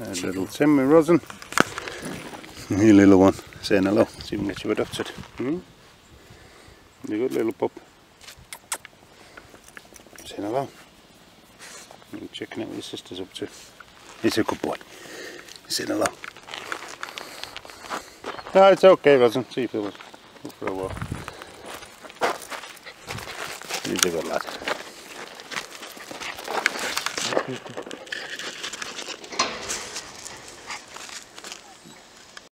A little semi rosin. You little one, saying hello. See if we can get you adopted. Hmm? You good little pup. Saying hello. You checking out what your sister's up to. He's a good boy. Saying hello. No, it's okay, Rosin. See you feel for a while. He's a good lad.